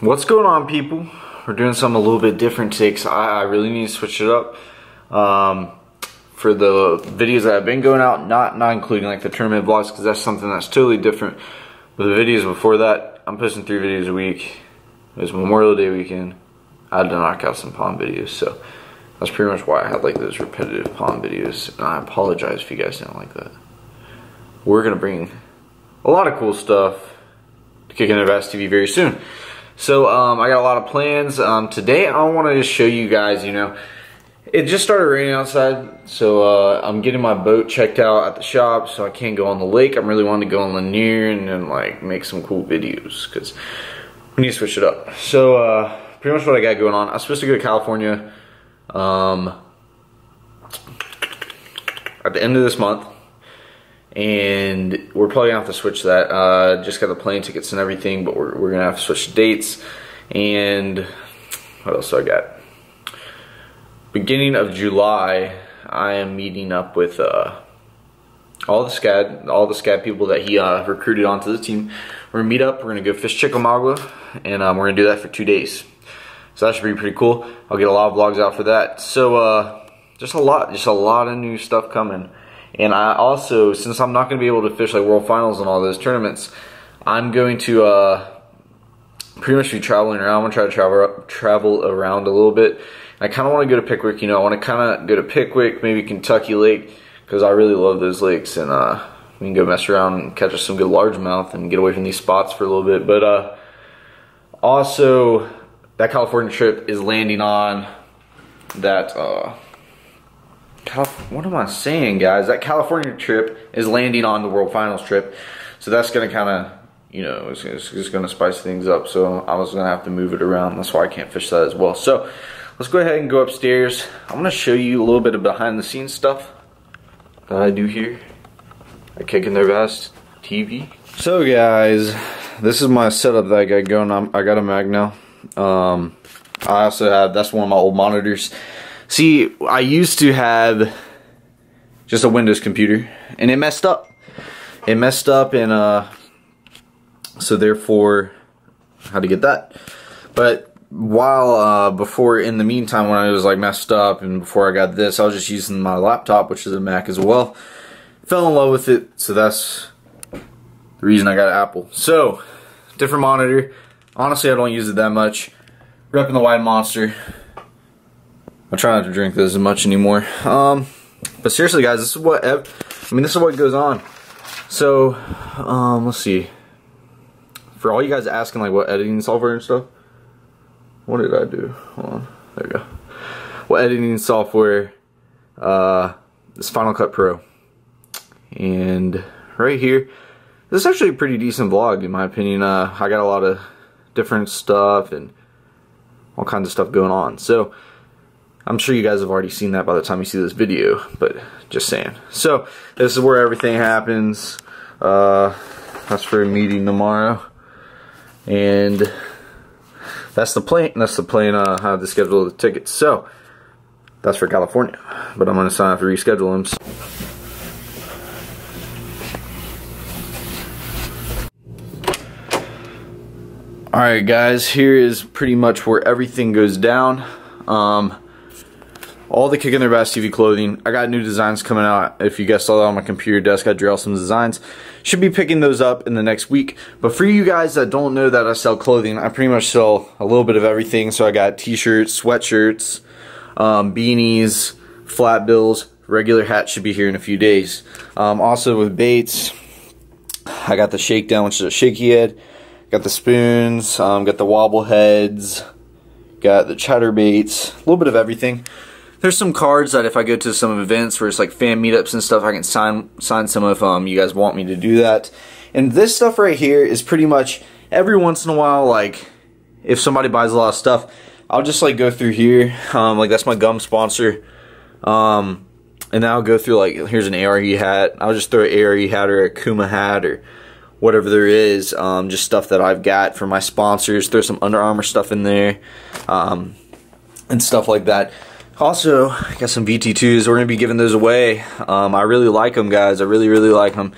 What's going on, people? We're doing something a little bit different today because I, I, really need to switch it up. Um, for the videos that have been going out, not not including like the tournament vlogs because that's something that's totally different. But the videos before that, I'm posting three videos a week. It was Memorial Day weekend. I had to knock out some pond videos, so that's pretty much why I had like those repetitive pond videos. And I apologize if you guys didn't like that. We're gonna bring a lot of cool stuff to Kicking Their Bass TV very soon. So um, I got a lot of plans. Um, today I want to just show you guys, you know, it just started raining outside, so uh, I'm getting my boat checked out at the shop, so I can't go on the lake. I'm really wanting to go on Lanier and then like make some cool videos because we need to switch it up. So uh, pretty much what I got going on. I'm supposed to go to California um, at the end of this month and we're probably gonna have to switch that. Uh, just got the plane tickets and everything, but we're, we're gonna have to switch dates. And what else do I got? Beginning of July, I am meeting up with uh, all the SCAD, all the SCAD people that he uh, recruited onto the team. We're gonna meet up. We're gonna go fish Chickamauga, and um, we're gonna do that for two days. So that should be pretty cool. I'll get a lot of vlogs out for that. So uh, just a lot, just a lot of new stuff coming. And I also, since I'm not going to be able to fish like World Finals and all those tournaments, I'm going to uh, pretty much be traveling around. I'm going to try to travel travel around a little bit. I kind of want to go to Pickwick. You know, I want to kind of go to Pickwick, maybe Kentucky Lake, because I really love those lakes. And uh, we can go mess around and catch us some good largemouth and get away from these spots for a little bit. But uh, also, that California trip is landing on that uh, Calif what am I saying, guys? That California trip is landing on the World Finals trip. So that's going to kind of, you know, it's, it's just going to spice things up. So I was going to have to move it around. That's why I can't fish that as well. So let's go ahead and go upstairs. I'm going to show you a little bit of behind the scenes stuff that I do here I Kicking Their Bass TV. So guys, this is my setup that I got going on. I got a Mac now. Um, I also have, that's one of my old monitors. See, I used to have just a Windows computer, and it messed up. It messed up, and uh, so therefore, how to get that. But while uh, before, in the meantime, when I was like messed up, and before I got this, I was just using my laptop, which is a Mac as well. Fell in love with it, so that's the reason I got Apple. So, different monitor. Honestly, I don't use it that much. Repping the White Monster. I try not to drink this as much anymore. Um, but seriously, guys, this is what I mean. This is what goes on. So, um, let's see. For all you guys asking like what editing software and stuff, what did I do? Hold on, there we go. What editing software? Uh, this Final Cut Pro, and right here, this is actually a pretty decent vlog in my opinion. Uh, I got a lot of different stuff and all kinds of stuff going on. So I'm sure you guys have already seen that by the time you see this video, but just saying. So, this is where everything happens. Uh, that's for a meeting tomorrow. And that's the plane. That's the plane uh, how to schedule the tickets. So, that's for California. But I'm going to sign up to reschedule them. Alright guys, here is pretty much where everything goes down. Um, all the Kicking Their Bass TV clothing. I got new designs coming out. If you guys saw that on my computer desk, I drew out some designs. Should be picking those up in the next week. But for you guys that don't know that I sell clothing, I pretty much sell a little bit of everything. So I got t-shirts, sweatshirts, um, beanies, flat bills, regular hats should be here in a few days. Um, also with baits, I got the shakedown, which is a shaky head. Got the spoons, um, got the wobble heads, got the chatter baits, a little bit of everything there's some cards that if I go to some events where it's like fan meetups and stuff, I can sign sign some if um, you guys want me to do that. And this stuff right here is pretty much every once in a while, like if somebody buys a lot of stuff, I'll just like go through here. Um, like that's my gum sponsor. Um, and then I'll go through like here's an ARE hat. I'll just throw an ARE hat or a Kuma hat or whatever there is. Um, just stuff that I've got for my sponsors. Throw some Under Armour stuff in there. Um, and stuff like that. Also, got some VT2s. We're going to be giving those away. Um, I really like them, guys. I really, really like them.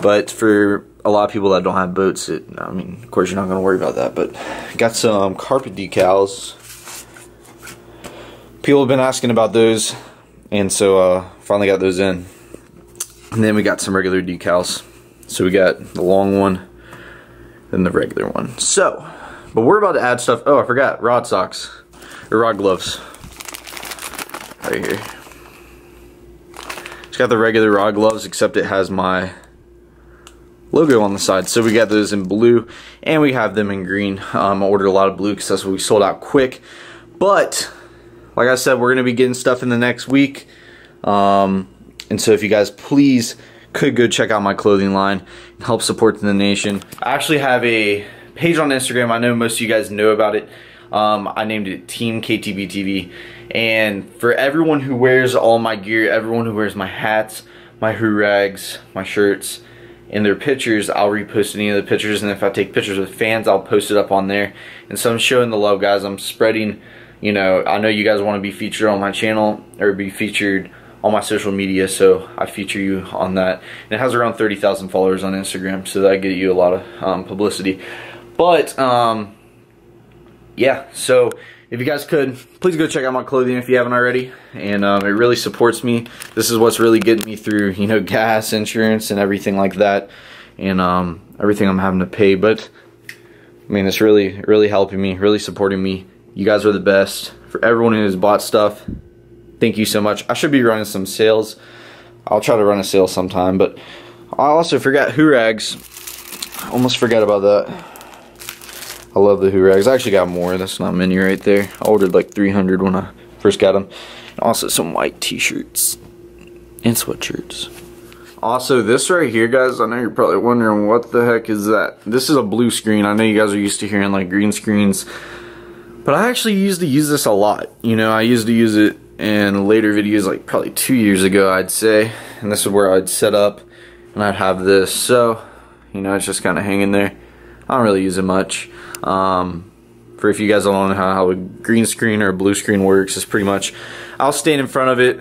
But for a lot of people that don't have boats, it, I mean, of course, you're not going to worry about that. But got some carpet decals. People have been asking about those, and so uh, finally got those in. And then we got some regular decals. So we got the long one, then the regular one. So, but we're about to add stuff. Oh, I forgot rod socks or rod gloves here. It's got the regular rod gloves, except it has my logo on the side. So we got those in blue, and we have them in green. Um, I ordered a lot of blue because that's what we sold out quick. But, like I said, we're going to be getting stuff in the next week. Um, and so if you guys please could go check out my clothing line and help support the nation. I actually have a page on Instagram. I know most of you guys know about it. Um, I named it Team KTB TV. And for everyone who wears all my gear, everyone who wears my hats, my rags, my shirts, and their pictures, I'll repost any of the pictures. And if I take pictures with fans, I'll post it up on there. And so I'm showing the love, guys. I'm spreading, you know, I know you guys want to be featured on my channel or be featured on my social media, so I feature you on that. And it has around 30,000 followers on Instagram, so that get you a lot of um, publicity. But, um, yeah, so if you guys could, please go check out my clothing if you haven't already. And um, it really supports me. This is what's really getting me through, you know, gas, insurance, and everything like that. And um, everything I'm having to pay. But, I mean, it's really, really helping me, really supporting me. You guys are the best. For everyone who has bought stuff, thank you so much. I should be running some sales. I'll try to run a sale sometime, but I also forgot Hoorags. Almost forgot about that. I love the Hoorags. I actually got more. That's not many right there. I ordered like 300 when I first got them. Also some white t-shirts and sweatshirts. Also, this right here, guys, I know you're probably wondering what the heck is that. This is a blue screen. I know you guys are used to hearing like green screens. But I actually used to use this a lot. You know, I used to use it in later videos like probably two years ago I'd say and this is where I'd set up and I'd have this so you know it's just kind of hanging there I don't really use it much um, for if you guys don't know how, a green screen or a blue screen works it's pretty much I'll stand in front of it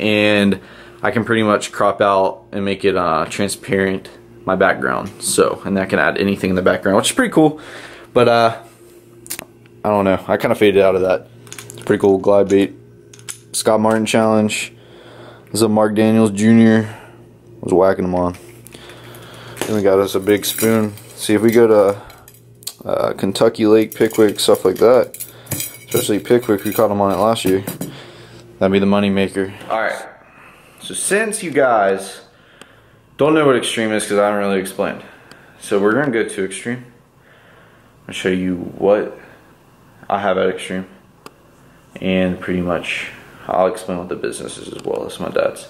and I can pretty much crop out and make it uh, transparent my background so and that can add anything in the background which is pretty cool but uh, I don't know I kind of faded out of that it's pretty cool glide bait Scott Martin challenge. This is a Mark Daniels Jr. was whacking them on. Then we got us a big spoon. See if we go to uh, Kentucky Lake, Pickwick, stuff like that. Especially Pickwick, we caught them on it last year. That'd be the money maker. Alright, so since you guys don't know what extreme is because I haven't really explained. So we're to go to extreme. I'll show you what I have at extreme. And pretty much I'll explain what the business is as well as my dad's.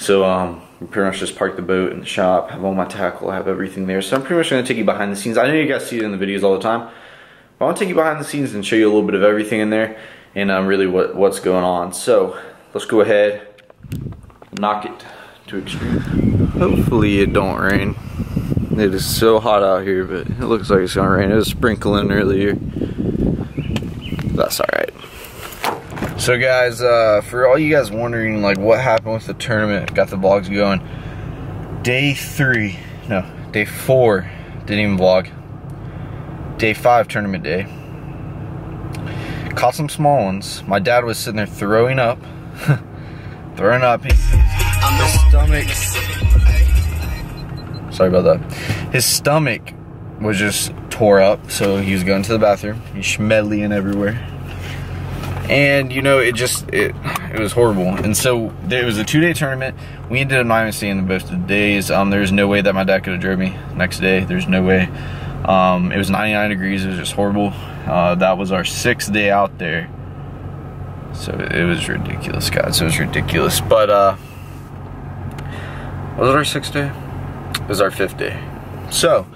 So um, pretty much just park the boat in the shop, have all my tackle, have everything there. So I'm pretty much gonna take you behind the scenes. I know you guys see it in the videos all the time, but I wanna take you behind the scenes and show you a little bit of everything in there and um, really what, what's going on. So let's go ahead, knock it to extreme. Hopefully it don't rain. It is so hot out here, but it looks like it's gonna rain. It was sprinkling earlier. That's alright. So guys, uh, for all you guys wondering like what happened with the tournament, got the vlogs going. Day three, no, day four, didn't even vlog. Day five tournament day. Caught some small ones. My dad was sitting there throwing up. throwing up. His, his stomach. Sorry about that. His stomach was just tore up, so he was going to the bathroom. He's schmedleying everywhere and you know it just it it was horrible. And so there was a two-day tournament. We ended up not even seeing the both of the days. Um there's no way that my dad could have drove me next day. There's no way. Um it was 99 degrees. It was just horrible. Uh that was our sixth day out there. So it was ridiculous guys. It was ridiculous. But uh was it our sixth day? It was our fifth day. So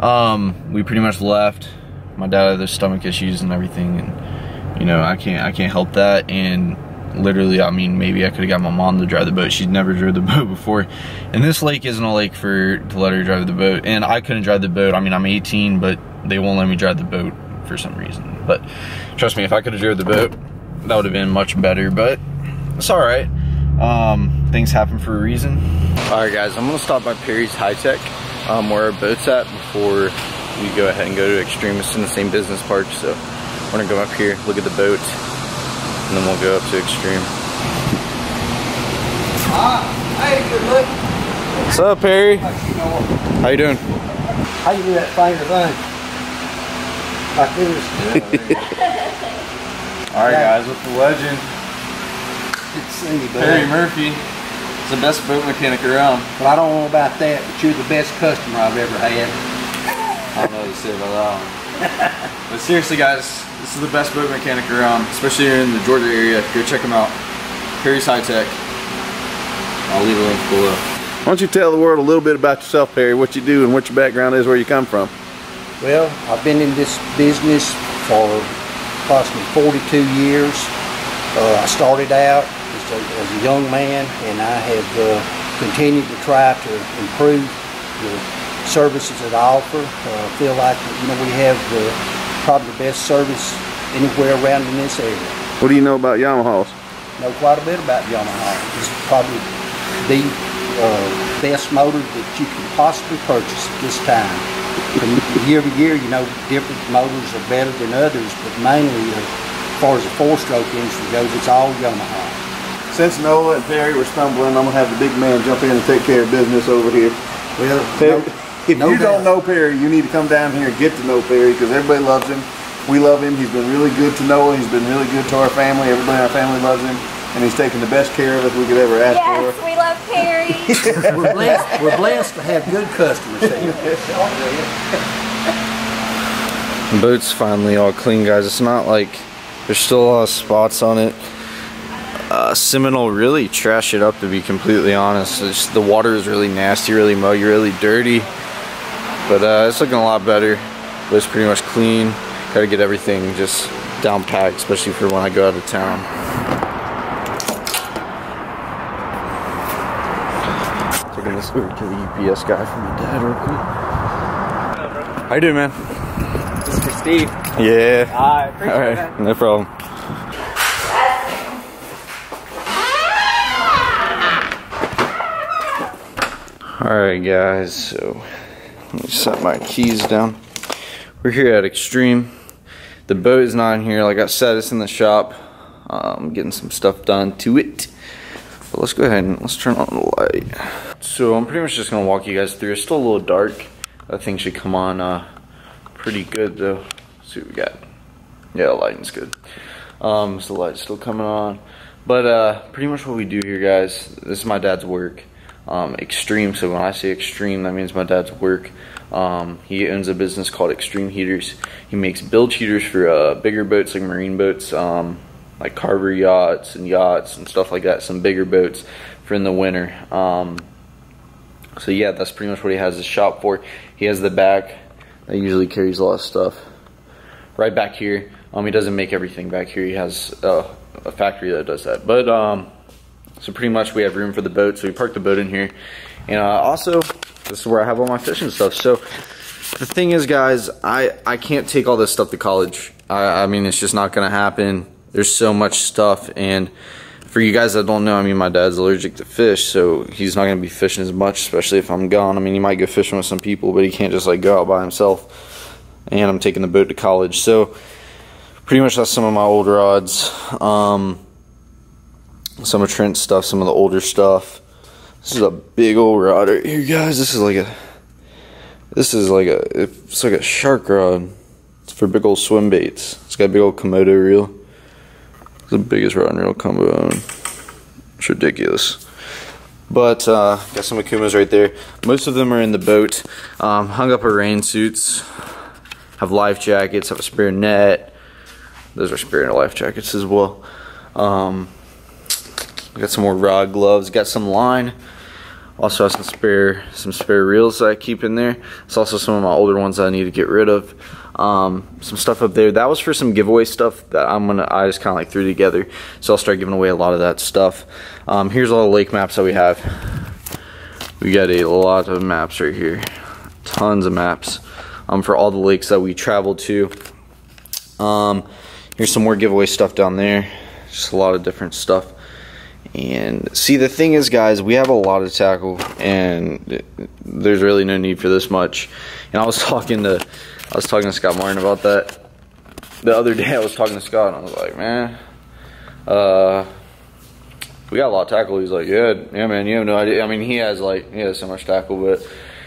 um we pretty much left. My dad had the stomach issues and everything and you know, I can't I can't help that. And literally, I mean, maybe I could have got my mom to drive the boat. She'd never drove the boat before, and this lake isn't a lake for to let her drive the boat. And I couldn't drive the boat. I mean, I'm 18, but they won't let me drive the boat for some reason. But trust me, if I could have drove the boat, that would have been much better. But it's all right. Um, things happen for a reason. All right, guys, I'm gonna stop by Perry's High Tech um, where our boat's at before we go ahead and go to Extreme. It's in the same business park, so we're gonna go up here, look at the boat, and then we'll go up to Extreme. Ah, hey, good look. What's up, Perry? How you doing? How you do that finger thing? Like this. All right, guys, with the legend, Good to see you, Perry. Murphy. He's the best boat mechanic around. But I don't know about that, but you're the best customer I've ever had. I don't know what to say about that one. but seriously, guys, this is the best boat mechanic around, especially here in the Georgia area. Go check him out. Perry's High Tech. I'll leave a link below. Why don't you tell the world a little bit about yourself, Perry, what you do and what your background is, where you come from? Well, I've been in this business for approximately 42 years. Uh, I started out as a, as a young man, and I have uh, continued to try to improve the services that I offer. Uh, feel like you know we have the, probably the best service anywhere around in this area. What do you know about Yamahas? Know quite a bit about Yamaha. It's probably the uh, best motor that you can possibly purchase at this time. From year to year, you know, different motors are better than others, but mainly uh, as far as the four-stroke engine goes, it's all Yamaha. Since Noah and Perry were stumbling, I'm gonna have the big man jump in and take care of business over here. Well, Perry, no- if no you don't know Perry, you need to come down here and get to know Perry because everybody loves him. We love him. He's been really good to Noah. He's been really good to our family. Everybody in our family loves him, and he's taken the best care of us we could ever ask Yes, for. we love Perry. we're blessed. We're blessed to have good customers here. The boat's finally all clean, guys. It's not like there's still a lot of spots on it. Uh, Seminole really trashed it up, to be completely honest. It's, the water is really nasty, really muggy, really dirty. But uh, it's looking a lot better. But it's pretty much clean. Got to get everything just down packed, especially for when I go out of town. Taking this over to the UPS guy for my dad real quick. How you doing, man? Mr. Steve. Yeah. I appreciate All right, that. no problem. All right, guys. So let me set my keys down. We're here at Extreme. The boat is not in here. Like I said, it's in the shop. Um, getting some stuff done to it. But let's go ahead and let's turn on the light. So I'm pretty much just gonna walk you guys through. It's still a little dark. That thing should come on uh, pretty good though. Let's see what we got. Yeah, the lighting's good. Um, so the light's still coming on. But uh, pretty much what we do here, guys, this is my dad's work. Um, extreme, so when I say extreme, that means my dad's work. Um, he owns a business called Extreme Heaters. He makes bilge heaters for uh, bigger boats, like marine boats, um, like carver yachts and yachts and stuff like that. Some bigger boats for in the winter. Um, so yeah, that's pretty much what he has his shop for. He has the back that usually carries a lot of stuff right back here. Um, he doesn't make everything back here. He has uh, a factory that does that. But um, so pretty much we have room for the boat. So we park the boat in here, and uh, also this is where I have all my fishing stuff. So the thing is, guys, I I can't take all this stuff to college. I, I mean, it's just not gonna happen. There's so much stuff, and for you guys that don't know, I mean, my dad's allergic to fish, so he's not gonna be fishing as much, especially if I'm gone. I mean, he might go fishing with some people, but he can't just like go out by himself. And I'm taking the boat to college, so pretty much that's some of my old rods. Um, some of Trent's stuff, some of the older stuff. This is a big old rod right here, guys. This is like a, this is like a, it's like a shark rod. It's for big old swim baits. It's got a big old Komodo reel. It's the biggest rod and reel combo. It's ridiculous. But uh, got some Akumas right there. Most of them are in the boat. Um, hung up our rain suits. Have life jackets. Have a spare net. Those are spare and life jackets as well. Um, got some more rod gloves. Got some line. Also have some spare some spare reels that I keep in there. It's also some of my older ones I need to get rid of. Um, some stuff up there. That was for some giveaway stuff that I'm gonna I just kind of like threw together. So I'll start giving away a lot of that stuff. Um, here's all the lake maps that we have. We got a lot of maps right here. Tons of maps um, for all the lakes that we traveled to. Um, here's some more giveaway stuff down there. Just a lot of different stuff. And see, the thing is, guys, we have a lot of tackle, and there's really no need for this much. And I was talking to, I was talking to Scott Martin about that the other day. I was talking to Scott, and I was like, man, uh, we got a lot of tackle. He's like, yeah, yeah, man, you have no idea. I mean, he has like, he has so much tackle, but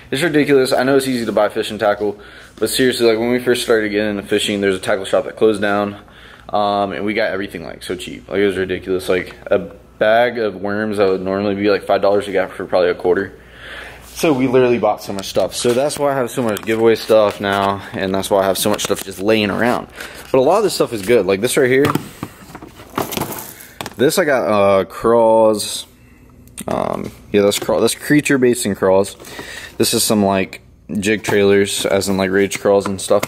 it's ridiculous. I know it's easy to buy fishing tackle, but seriously, like when we first started getting into fishing, there's a tackle shop that closed down, um, and we got everything like so cheap. Like it was ridiculous. Like a bag of worms that would normally be like five dollars, we got for probably a quarter. So we literally bought so much stuff. So that's why I have so much giveaway stuff now, and that's why I have so much stuff just laying around. But a lot of this stuff is good. Like this right here. This I got uh, craws. Um, yeah, that's crawl. That's creature baits and craws. This is some like jig trailers, as in like rage crawls and stuff.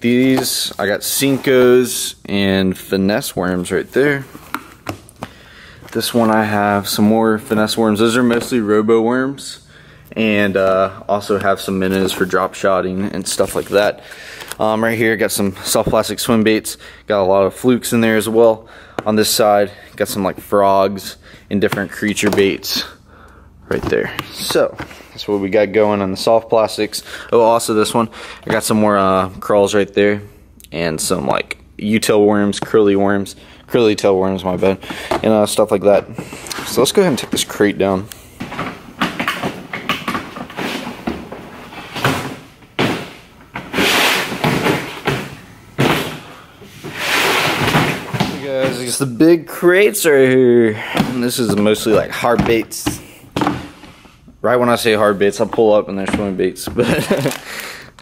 These I got Senkos and finesse worms right there. This one I have some more finesse worms. Those are mostly robo worms and uh, also have some minnows for drop shotting and stuff like that. Um, right here, got some soft plastic swim baits. Got a lot of flukes in there as well. On this side, got some like frogs and different creature baits right there. So that's what we got going on the soft plastics. Oh, also this one, I got some more uh, crawls right there and some like U-tail worms, curly worms, curly tail worms, my bad, and uh, stuff like that. So let's go ahead and take this crate down. guys, it's the big crates right here. And this is mostly like hard baits. Right when I say hard baits, I'll pull up and they're swim baits. But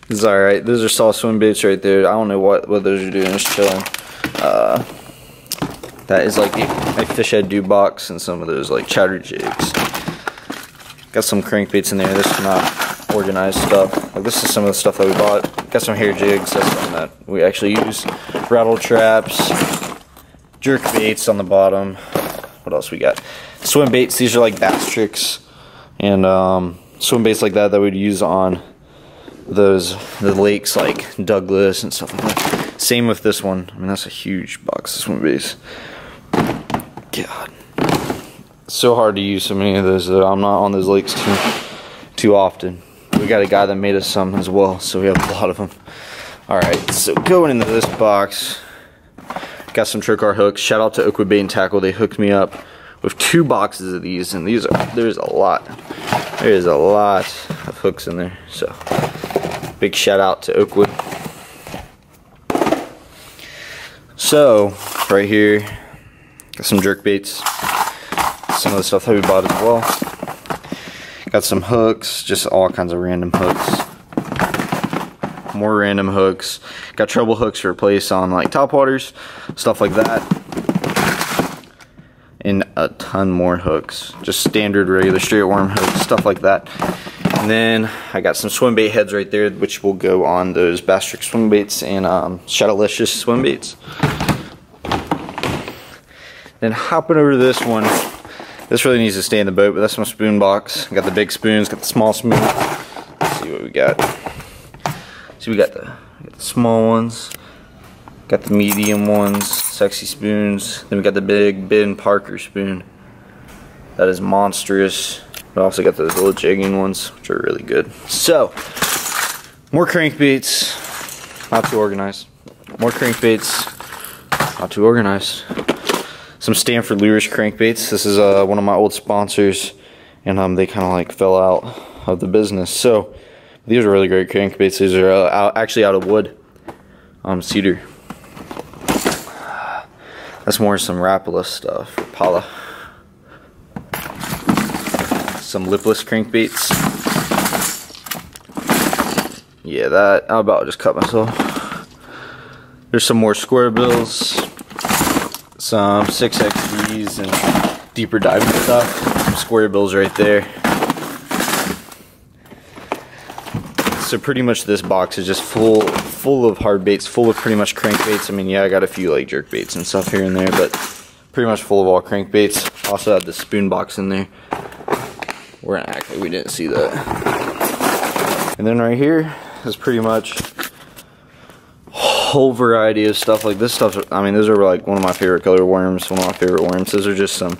it's alright. Those are soft swim baits right there. I don't know what, what those are doing. Just chilling. Uh, that is like a, fish head dew box and some of those like chatter jigs. Got some crankbaits in there. This is not organized stuff. Like this is some of the stuff that we bought. Got some hair jigs. That's something that we actually use. Rattle traps jerk baits on the bottom. What else we got? Swim baits. These are like Basstrix and um, swim baits like that that we'd use on those the lakes like Douglas and stuff like that. Same with this one. I mean that's a huge box of swim baits. God, so hard to use so many of those. I'm not on those lakes too too often. We got a guy that made us some as well, so we have a lot of them. All right, so going into this box. Got some Trokar hooks. Shout out to Oakwood Bait and Tackle. They hooked me up with two boxes of these, and these are there's a lot. There is a lot of hooks in there. So big shout out to Oakwood. So right here, got some jerk baits. Some of the stuff that we bought as well. Got some hooks, just all kinds of random hooks more random hooks. Got treble hooks to replace on like top waters, stuff like that. And a ton more hooks. Just standard regular straight worm hooks, stuff like that. And then I got some swim bait heads right there, which will go on those Bass Trick swim baits and um, Shadowlicious swim baits. Then hopping over to this one. This really needs to stay in the boat, but that's my spoon box. Got the big spoons, got the small spoons. Let's see what we got. So we got the, got the small ones, got the medium ones, sexy spoons. Then we got the big Ben Parker spoon. That is monstrous. We also got those little jigging ones, which are really good. So, more crankbaits, not too organized. More crankbaits, not too organized. Some Stanford Lures crankbaits. This is uh, one of my old sponsors, and um, they kind of like fell out of the business. So, these are really great crankbaits. These are uh, out, actually out of wood, um, cedar. That's more some Rapala stuff, Rapala. Some lipless crankbaits. Yeah, that, I'll about just cut myself. There's some more square bills, some 6XDs and deeper diving stuff. Some square bills right there. so pretty much this box is just full full of hard baits, full of pretty much crankbaits. I mean, yeah, I got a few like jerk baits and stuff here and there, but pretty much full of all crankbaits. Also have the spoon box in there. We're gonna act like we didn't see that. And then right here is pretty much whole variety of stuff. Like this stuff, I mean, those are like one of my favorite color worms, one of my favorite worms. Those are just some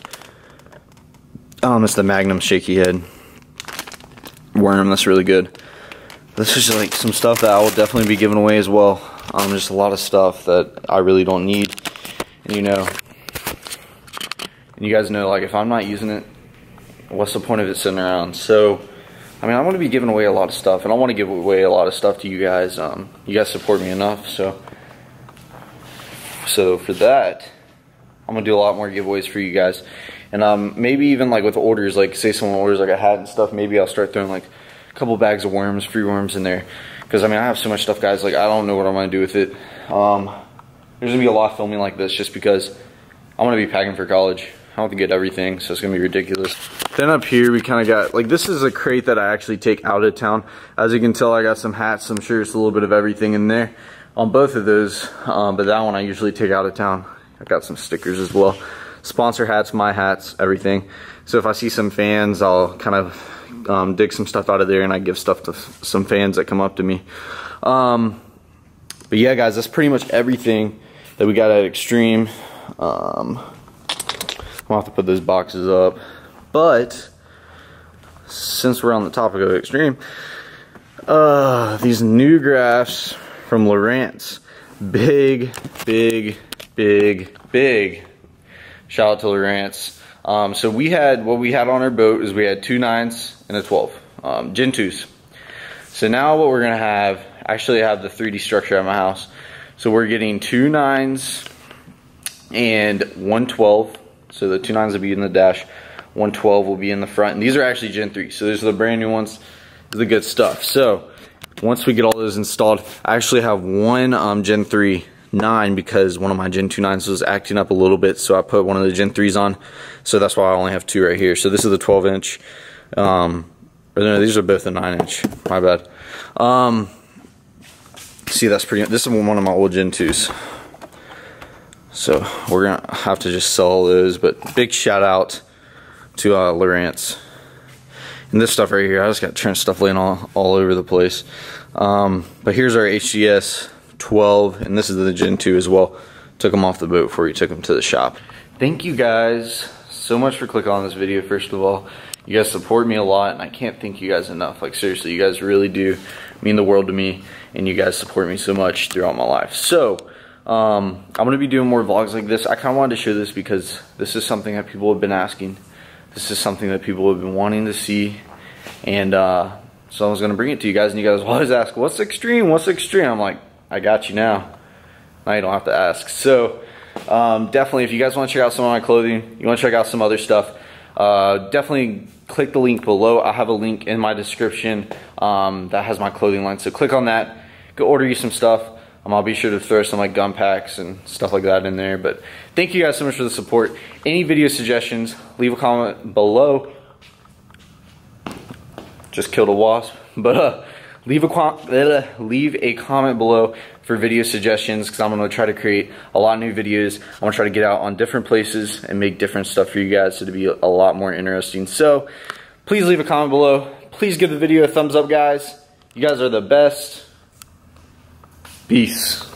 Um, it's the Magnum Shaky Head worm. That's really good. This is like some stuff that I will definitely be giving away as well. Um, just a lot of stuff that I really don't need. And you know, and you guys know, like if I'm not using it, what's the point of it sitting around? So, I mean, I want to be giving away a lot of stuff, and I want to give away a lot of stuff to you guys. Um, you guys support me enough, so so for that, I'm gonna do a lot more giveaways for you guys, and um, maybe even like with orders, like say someone orders like a hat and stuff, maybe I'll start throwing like a couple bags of worms, free worms in there, because I mean I have so much stuff, guys. Like I don't know what I'm gonna do with it. Um, there's gonna be a lot filming like this just because I'm gonna be packing for college. I have to get everything, so it's gonna be ridiculous. Then up here, we kind of got, like this is a crate that I actually take out of town. As you can tell, I got some hats, some shirts, a little bit of everything in there on both of those. Um, but that one I usually take out of town. I got some stickers as well. Sponsor hats, my hats, everything. So if I see some fans, I'll kind of um, dig some stuff out of there and I give stuff to some fans that come up to me. Um, but yeah, guys, that's pretty much everything that we got at Extreme. Um, I'll have to put those boxes up. But since we're on the topic of extreme, uh, these new graphs from Lowrance, big, big, big, big. Shout out to Lowrance. Um, so we had what we had on our boat is we had two nines and a 12, um, Gen 2s. So now what we're gonna have, actually I have the 3D structure at my house. So we're getting two nines and one 12 so the two nines will be in the dash, 112 will be in the front. And these are actually Gen 3. So these are the brand new ones, the good stuff. So once we get all those installed, I actually have one um, Gen 3 9 because one of my Gen 2 9s was acting up a little bit. So I put one of the Gen 3s on. So that's why I only have two right here. So this is the 12 inch. Um, no, these are both the 9 inch. My bad. Um, see, that's pretty. This is one of my old Gen 2s. So we're gonna have to just sell those. But big shout out to uh, Lowrance. And this stuff right here, I just got Trent's stuff laying all, all over the place. Um, but here's our HDS 12, and this is the Gen 2 as well. Took them off the boat before we took them to the shop. Thank you guys so much for clicking on this video, first of all. You guys support me a lot, and I can't thank you guys enough. Like, seriously, you guys really do mean the world to me, and you guys support me so much throughout my life. So, um, I'm going to be doing more vlogs like this. I kind of wanted to show this because this is something that people have been asking. This is something that people have been wanting to see. And uh, so I was going to bring it to you guys. And you guys always ask, what's extreme? What's extreme? I'm like, I got you now. Now you don't have to ask. So um, definitely, if you guys want to check out some of my clothing, you want to check out some other stuff, uh, definitely click the link below. I have a link in my description um, that has my clothing line. So click on that. Go order you some stuff. Um, I'll be sure to throw some like gun packs and stuff like that in there. But thank you guys so much for the support. Any video suggestions, leave a comment below. Just killed a wasp. But uh, leave a leave a comment below for video suggestions because I'm gonna try to create a lot of new videos. I'm gonna try to get out on different places and make different stuff for you guys so to be a lot more interesting. So please leave a comment below. Please give the video a thumbs up, guys. You guys are the best. Peace.